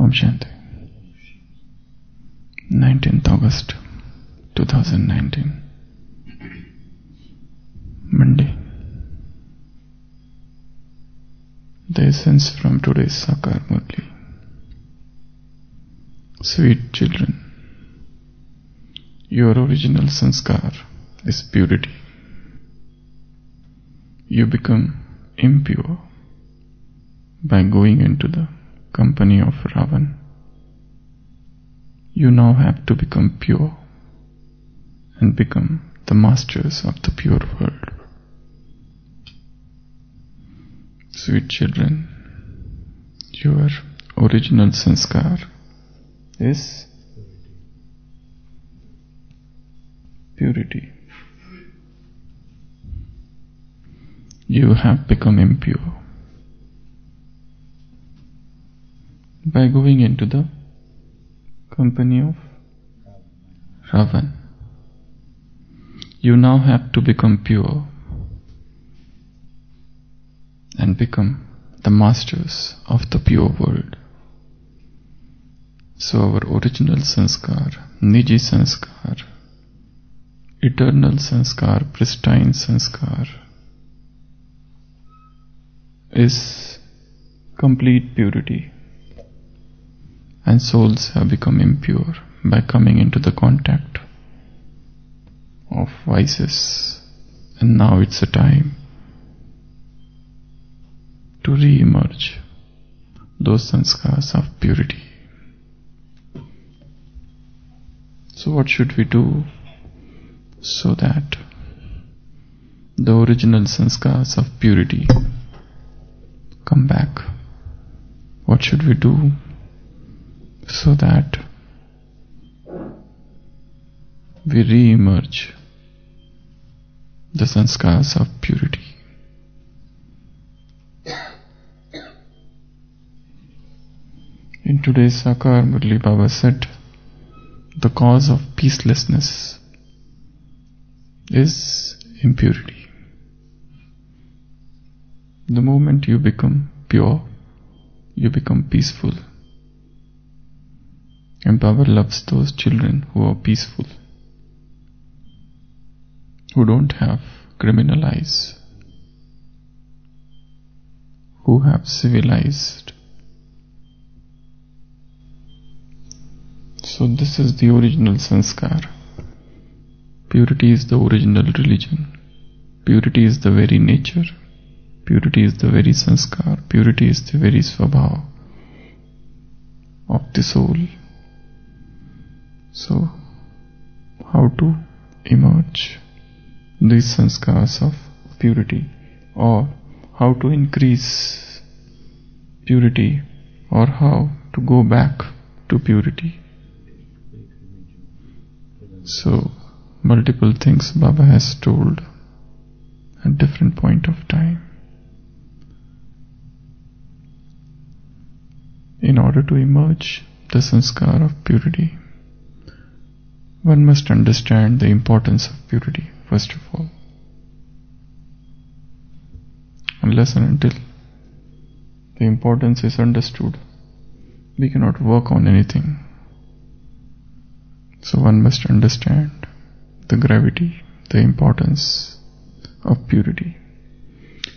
Om Shanti. 19th August 2019. Monday. The essence from today's Sakar Murli. Sweet children, your original sanskar is purity. You become impure by going into the company of Ravan. You now have to become pure and become the masters of the pure world. Sweet children, your original sanskar is purity. You have become impure by going into the company of Ravan. You now have to become pure and become the masters of the pure world. So our original sanskar, Niji sanskar, eternal sanskar, pristine sanskar is complete purity and souls have become impure by coming into the contact of vices and now it's a time to re-emerge those sanskars of purity. So what should we do so that the original sanskars of purity come back? What should we do so that we re-emerge the sanskars of purity? In today's Sakar, Murli Baba said, the cause of peacelessness is impurity. The moment you become pure, you become peaceful. And Baba loves those children who are peaceful, who don't have criminal eyes, who have civilized So this is the original sanskar. Purity is the original religion. Purity is the very nature. Purity is the very sanskar. Purity is the very swabhav of the soul. So, how to emerge these sanskars of purity or how to increase purity or how to go back to purity. So, multiple things Baba has told at different point of time. In order to emerge the sanskar of purity, one must understand the importance of purity, first of all. Unless and until the importance is understood, we cannot work on anything. So one must understand the gravity, the importance of purity.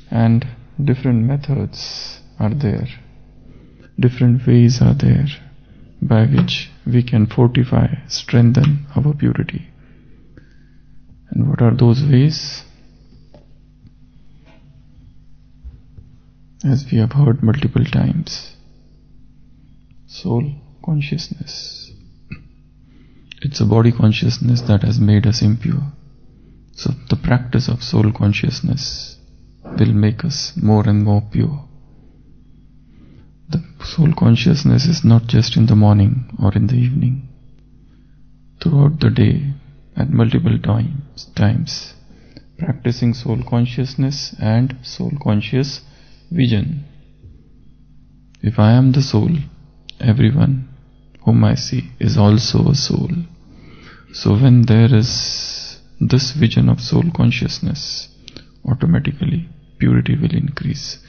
And different methods are there, different ways are there by which we can fortify, strengthen our purity. And what are those ways? As we have heard multiple times, soul consciousness. It's a body consciousness that has made us impure. So the practice of soul consciousness will make us more and more pure. Soul consciousness is not just in the morning or in the evening. Throughout the day, at multiple times, times, practicing soul consciousness and soul conscious vision. If I am the soul, everyone whom I see is also a soul. So when there is this vision of soul consciousness, automatically purity will increase.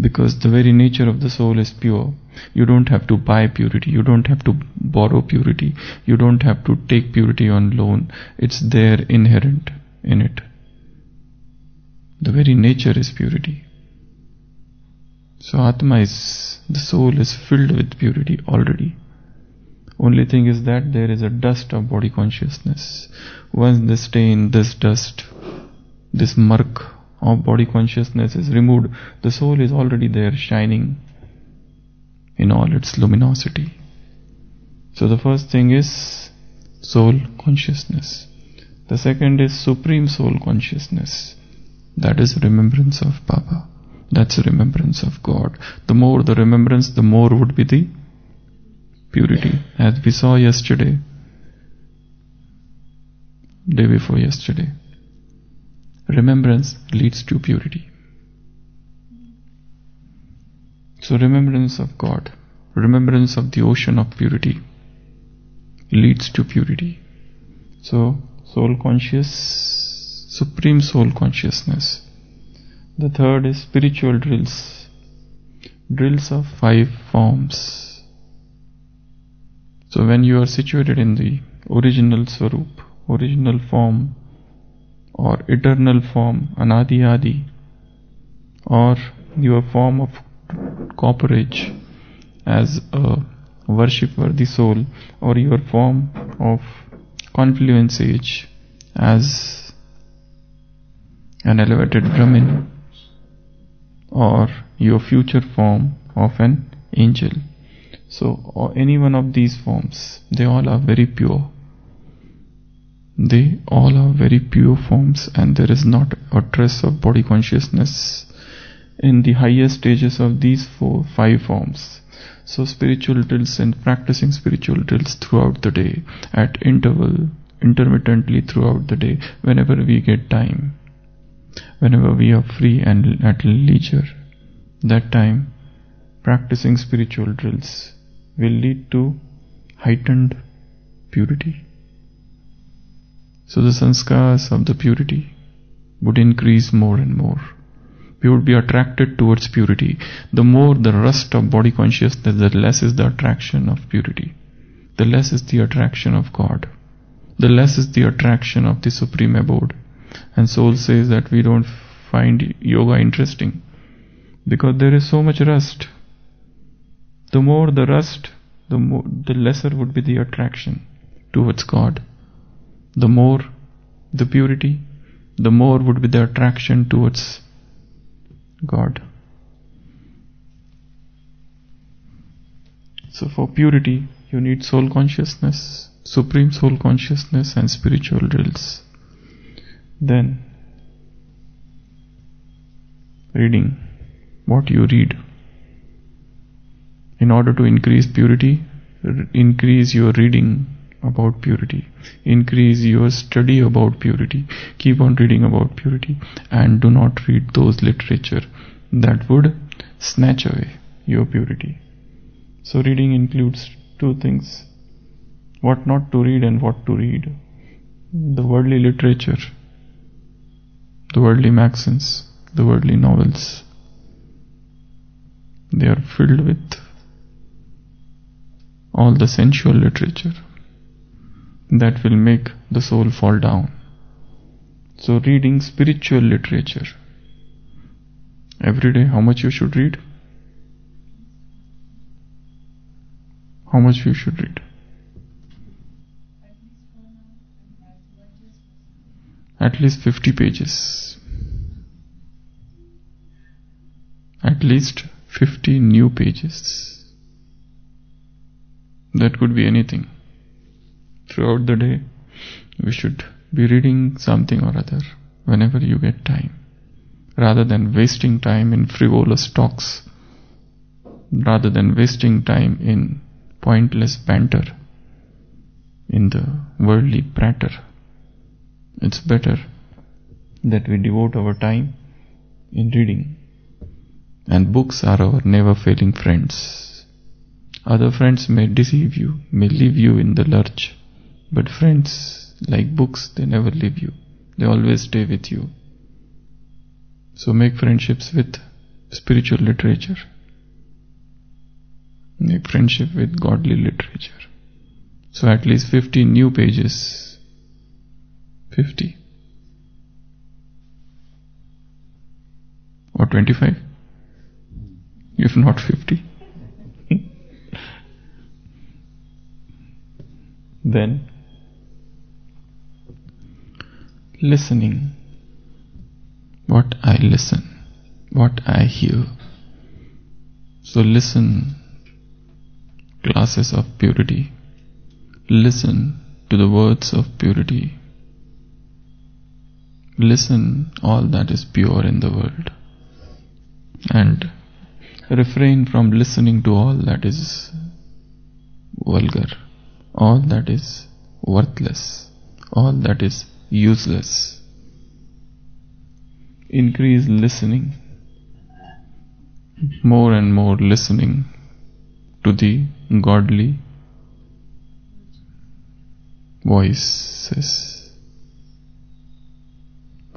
Because the very nature of the soul is pure, You don't have to buy purity. You don't have to borrow purity. You don't have to take purity on loan. It's there inherent in it. The very nature is purity. So Atma is, the soul is filled with purity already. Only thing is that there is a dust of body consciousness. Once the stain, this dust, this murk of body consciousness is removed, the soul is already there shining in all its luminosity. So the first thing is soul consciousness. The second is supreme soul consciousness. That is remembrance of Baba. That's remembrance of God. The more the remembrance, the more would be the purity. As we saw yesterday, day before yesterday. Remembrance leads to purity. So remembrance of God, remembrance of the ocean of purity leads to purity. So soul conscious, supreme soul consciousness. The third is spiritual drills. Drills of five forms. So when you are situated in the original Swarup, original form, or eternal form, Anadi Adi, or your form of copper age as a worship the soul, or your form of confluence age as an elevated Brahmin, or your future form of an angel. So, or any one of these forms, they all are very pure. They all are very pure forms, and there is not a trace of body consciousness in the higher stages of these four, five forms. So, spiritual drills and practicing spiritual drills throughout the day, at interval, intermittently throughout the day, whenever we get time, whenever we are free and at leisure, that time, practicing spiritual drills will lead to heightened purity. So the sanskars of the purity would increase more and more. We would be attracted towards purity. The more the rust of body consciousness, the less is the attraction of purity. The less is the attraction of God. The less is the attraction of the Supreme Abode. And soul says that we don't find yoga interesting because there is so much rust. The more the rust, the more the lesser would be the attraction towards God. The more the purity, the more would be the attraction towards God. So for purity, you need soul consciousness, supreme soul consciousness and spiritual drills. Then, reading what you read. In order to increase purity, increase your reading about purity. Increase your study about purity. Keep on reading about purity and do not read those literature that would snatch away your purity. So reading includes two things. What not to read and what to read. The worldly literature, the worldly maxims, the worldly novels. They are filled with all the sensual literature that will make the soul fall down. So reading spiritual literature. Every day, how much you should read? How much you should read? At least 50 pages. At least 50 new pages. That could be anything throughout the day, we should be reading something or other whenever you get time, rather than wasting time in frivolous talks, rather than wasting time in pointless banter, in the worldly pratter. It's better that we devote our time in reading. And books are our never failing friends. Other friends may deceive you, may leave you in the lurch but friends, like books, they never leave you. They always stay with you. So make friendships with spiritual literature. make friendship with godly literature. So at least 50 new pages. 50. Or 25? If not 50. then listening. What I listen, what I hear. So listen glasses of purity. Listen to the words of purity. Listen all that is pure in the world. And refrain from listening to all that is vulgar, all that is worthless, all that is useless. Increase listening, more and more listening to the godly voices,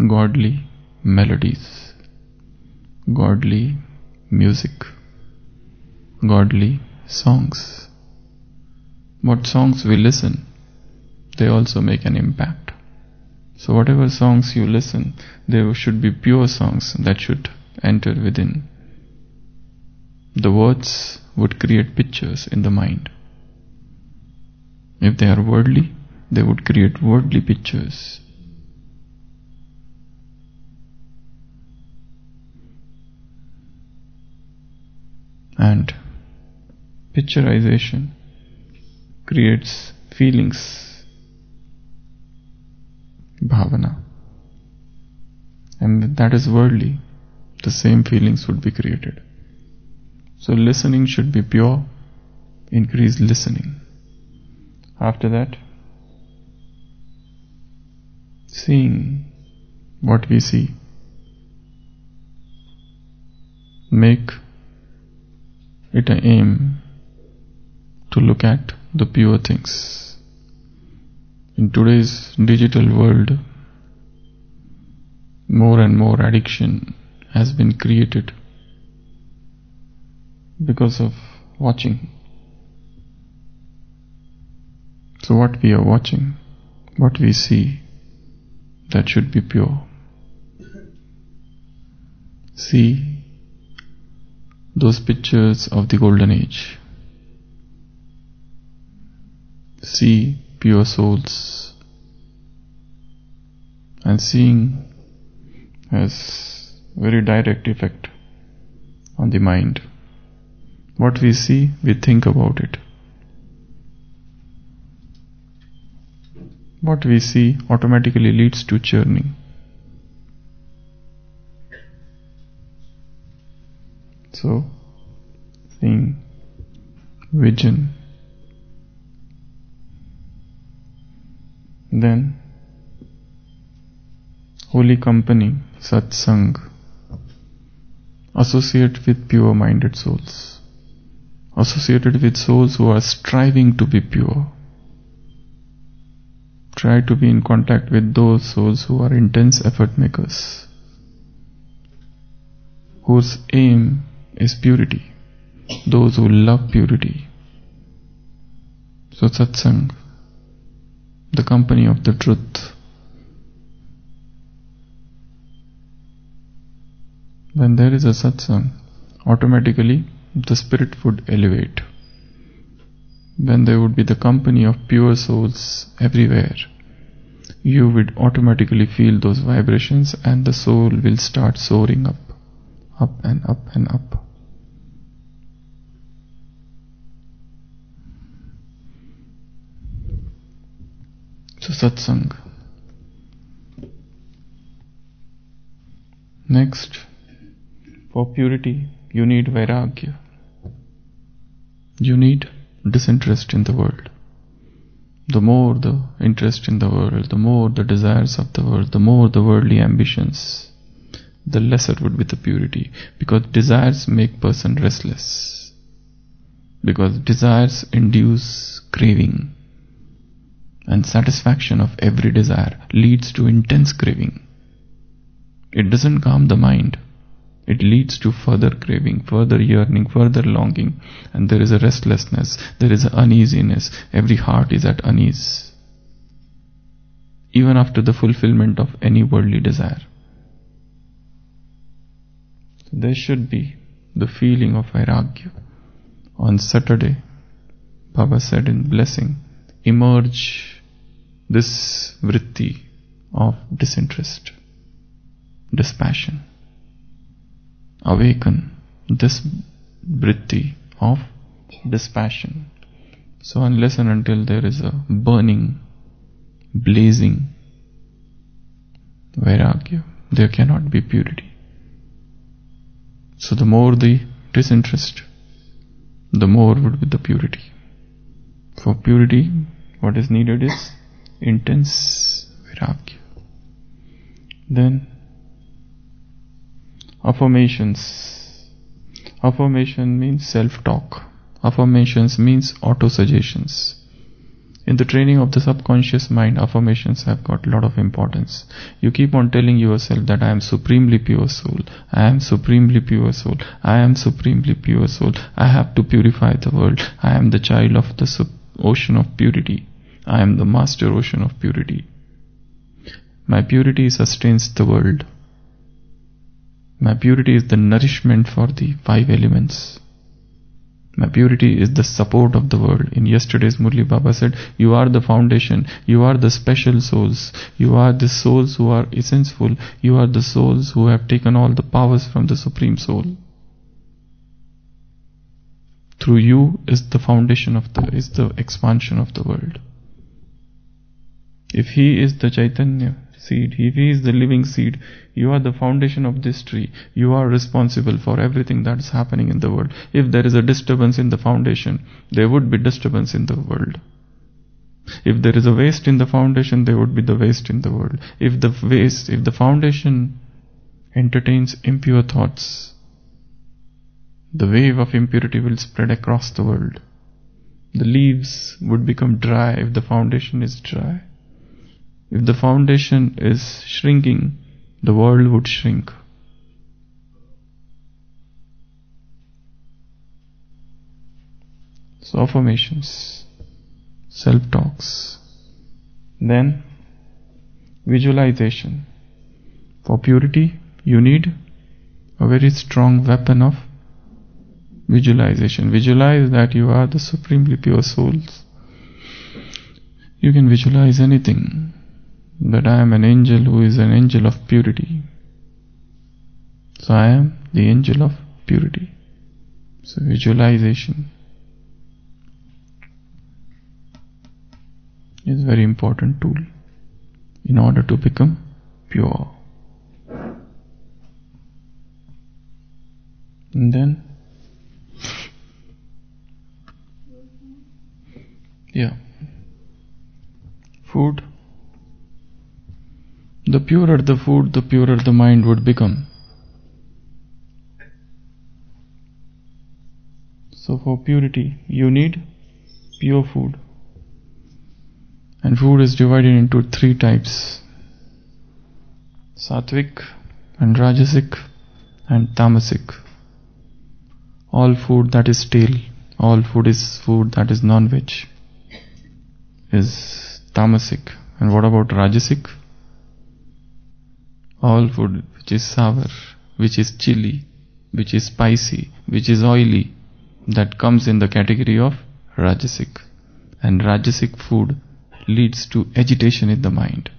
godly melodies, godly music, godly songs. What songs we listen, they also make an impact. So, whatever songs you listen, they should be pure songs that should enter within. The words would create pictures in the mind. If they are worldly, they would create worldly pictures. And picturization creates feelings, bhavana. And that is worldly, the same feelings would be created. So listening should be pure, increase listening. After that, seeing what we see. Make it an aim to look at the pure things. In today's digital world, more and more addiction has been created because of watching. So, what we are watching, what we see, that should be pure. See those pictures of the golden age. See pure souls. And seeing has very direct effect on the mind. What we see, we think about it. What we see automatically leads to churning. So, seeing, vision, then holy company, satsang, associate with pure minded souls, associated with souls who are striving to be pure. Try to be in contact with those souls who are intense effort makers, whose aim is purity, those who love purity. So, satsang, the company of the truth. When there is a satsang, automatically the spirit would elevate. When there would be the company of pure souls everywhere, you would automatically feel those vibrations and the soul will start soaring up, up and up and up. So, satsang. Next, for purity, you need vairagya. You need disinterest in the world. The more the interest in the world, the more the desires of the world, the more the worldly ambitions, the lesser would be the purity. Because desires make person restless. Because desires induce craving. And satisfaction of every desire leads to intense craving. It doesn't calm the mind. it leads to further craving, further yearning, further longing, and there is a restlessness, there is uneasiness. Every heart is at unease, even after the fulfillment of any worldly desire. There should be the feeling of vairagya. On Saturday, Baba said in blessing, emerge this vritti of disinterest, dispassion awaken this vritti of dispassion. So unless and until there is a burning, blazing vairagya, there cannot be purity. So the more the disinterest, the more would be the purity. For purity, what is needed is intense vairagya. Then Affirmations. Affirmation means self-talk. Affirmations means auto-suggestions. In the training of the subconscious mind, affirmations have got a lot of importance. You keep on telling yourself that I am supremely pure soul. I am supremely pure soul. I am supremely pure soul. I have to purify the world. I am the child of the ocean of purity. I am the master ocean of purity. My purity sustains the world. My purity is the nourishment for the five elements. My purity is the support of the world. In yesterday's Murli Baba said, You are the foundation. You are the special souls. You are the souls who are essential. You are the souls who have taken all the powers from the Supreme Soul. Through you is the foundation of the, is the expansion of the world. If He is the Chaitanya, seed. If He is the living seed, you are the foundation of this tree. You are responsible for everything that is happening in the world. If there is a disturbance in the foundation, there would be disturbance in the world. If there is a waste in the foundation, there would be the waste in the world. If the waste, if the foundation entertains impure thoughts, the wave of impurity will spread across the world. The leaves would become dry if the foundation is dry. If the foundation is shrinking, the world would shrink. So affirmations, self-talks. Then visualization. For purity, you need a very strong weapon of visualization. Visualize that you are the supremely pure souls. You can visualize anything that I am an angel who is an angel of purity. So I am the angel of purity. So visualization is a very important tool in order to become pure. And then yeah food the purer the food, the purer the mind would become. So for purity, you need pure food. And food is divided into three types. Sattvic and Rajasic and Tamasic. All food that is stale, all food is food that is non-veg is Tamasic. And what about Rajasic? All food which is sour, which is chilly, which is spicy, which is oily, that comes in the category of Rajasic. And Rajasic food leads to agitation in the mind.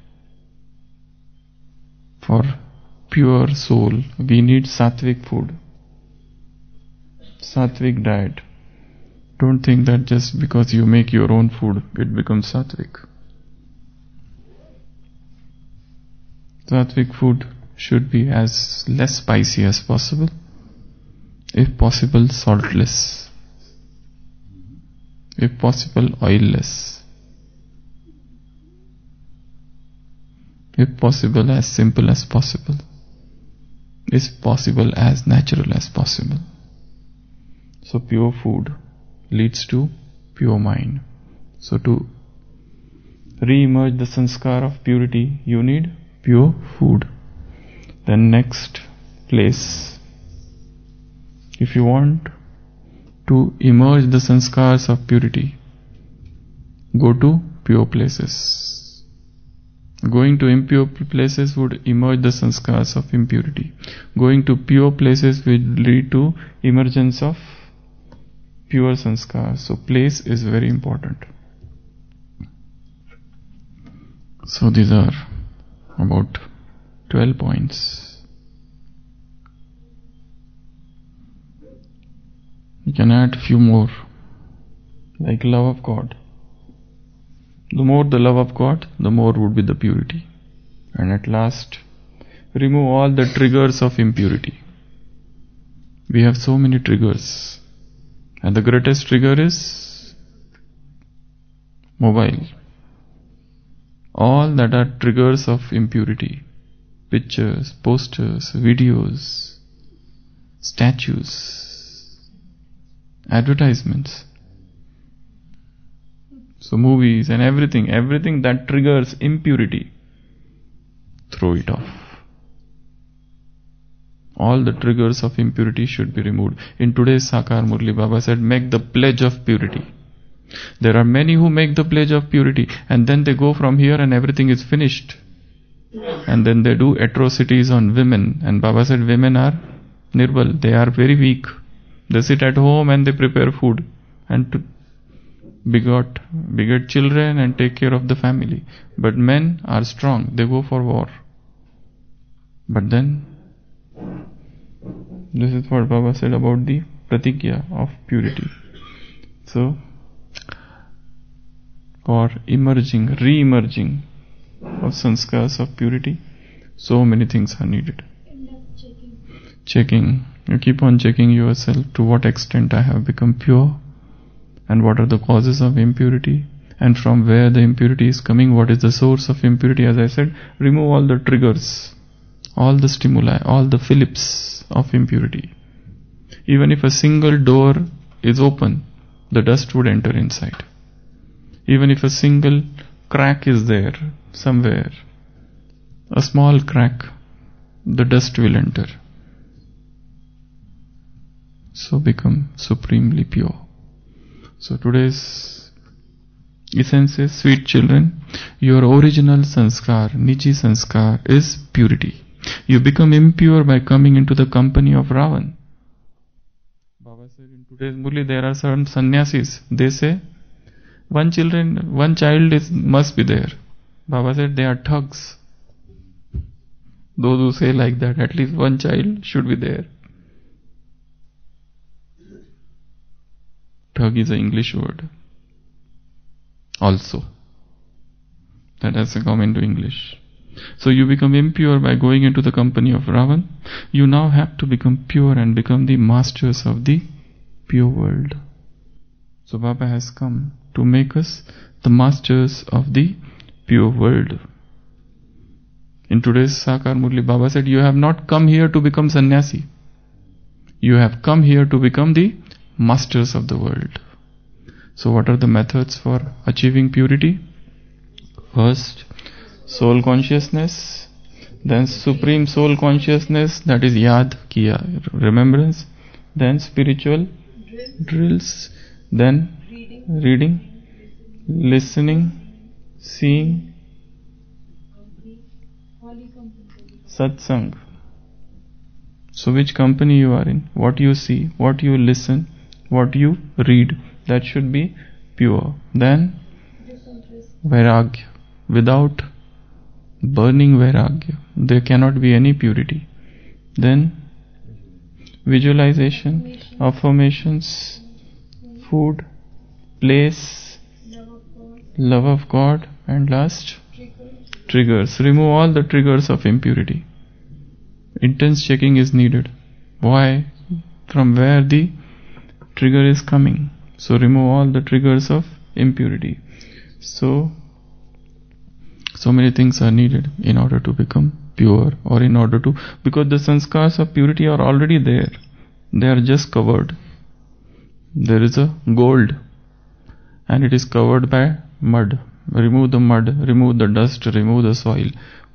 For pure soul, we need sattvic food, sattvic diet. Don't think that just because you make your own food, it becomes sattvic. Sattvic food should be as less spicy as possible, if possible saltless, if possible oilless, if possible as simple as possible, if possible as natural as possible. So pure food leads to pure mind. So to re-emerge the sanskar of purity, you need pure food. The next place If you want to emerge the sanskars of purity, go to pure places. Going to impure places would emerge the sanskars of impurity. Going to pure places will lead to emergence of pure sanskars. So place is very important. So these are about 12 points. You can add few more like love of God. The more the love of God, the more would be the purity. And at last, remove all the triggers of impurity. We have so many triggers. And the greatest trigger is mobile. All that are triggers of impurity. Pictures, posters, videos, statues, advertisements. So movies and everything, everything that triggers impurity, throw it off. All the triggers of impurity should be removed. In today's Sakar Murli Baba said, make the pledge of purity. There are many who make the pledge of purity and then they go from here and everything is finished. And then they do atrocities on women. And Baba said, women are nirbal, they are very weak. They sit at home and they prepare food and to begot beget children and take care of the family. But men are strong, they go for war. But then this is what Baba said about the pratigya of purity. So for emerging, re-emerging of sanskars of purity, so many things are needed. Checking. You keep on checking yourself to what extent I have become pure and what are the causes of impurity and from where the impurity is coming, what is the source of impurity. As I said, remove all the triggers, all the stimuli, all the fillips of impurity. Even if a single door is open, the dust would enter inside. Even if a single crack is there somewhere, a small crack, the dust will enter. So become supremely pure. So today's essence is sweet children, your original sanskar, Niji sanskar is purity. You become impure by coming into the company of Ravan. Baba said in today's Murli there are certain sannyasis. They say one children, one child is must be there. Baba said they are thugs. Those who say like that, at least one child should be there. Thug is an English word. Also. That has come into English. So you become impure by going into the company of Ravan. You now have to become pure and become the masters of the pure world. So Baba has come to make us the masters of the pure world. In today's Sakar Murli, Baba said, You have not come here to become sannyasi. You have come here to become the masters of the world. So, what are the methods for achieving purity? First, soul consciousness, then supreme soul consciousness, that is yad, kiya, remembrance, then spiritual drills, then reading, listening, seeing, satsang. So, which company you are in, what you see, what you listen, what you read, that should be pure. Then, vairagya. Without burning vairagya, there cannot be any purity. Then, visualization, affirmations, food, place, love of God, and last, triggers. Remove all the triggers of impurity. Intense checking is needed. Why? From where the trigger is coming. So remove all the triggers of impurity. So, so many things are needed in order to become pure or in order to, because the sanskars of purity are already there. They are just covered. There is a gold and it is covered by mud. Remove the mud, remove the dust, remove the soil.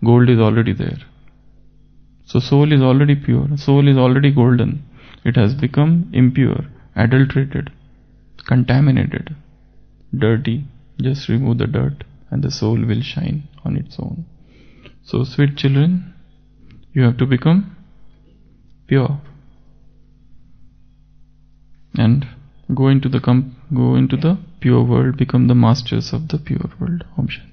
Gold is already there. So soul is already pure. Soul is already golden. It has become impure, adulterated, contaminated, dirty. Just remove the dirt and the soul will shine on its own. So, sweet children, you have to become pure and go into the com- go into the pure world, become the masters of the pure world. Om Shanti.